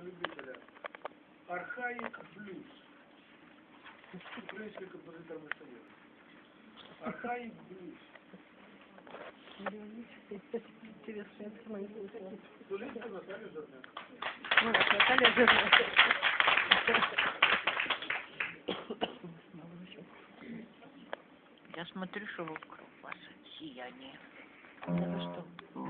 любителя. Архаїк блюз. Український композиторний совет. Архаїк блюз. Интересная информация. Століття Наталі Жорняк. Ну, Наталья Жирная. Я смотрю, что вокруг вас сияние. Это что?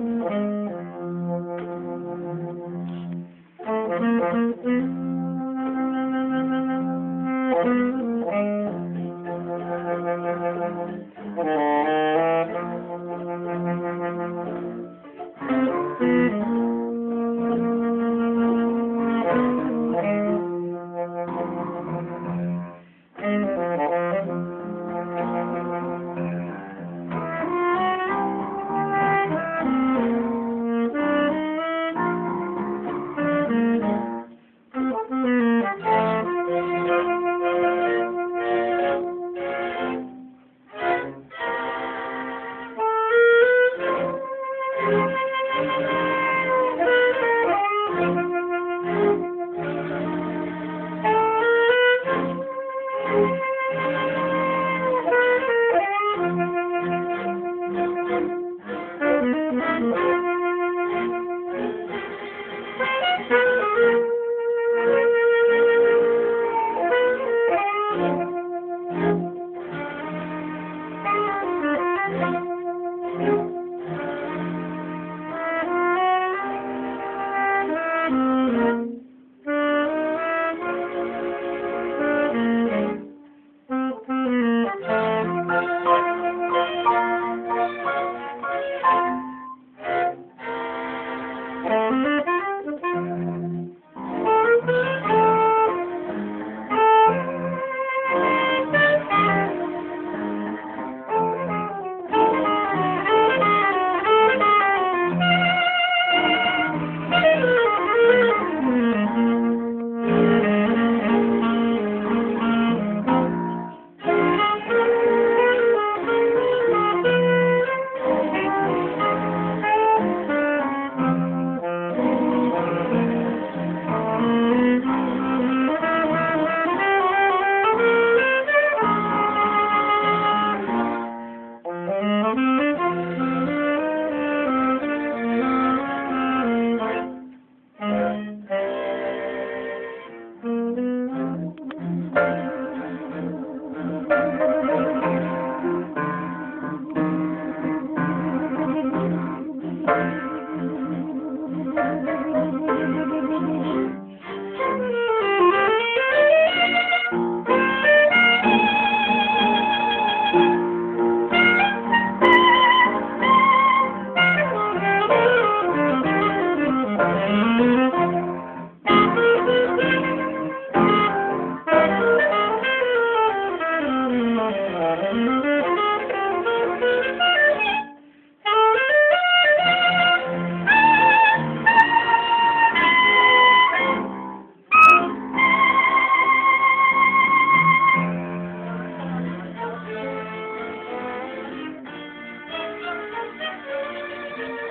Thank you.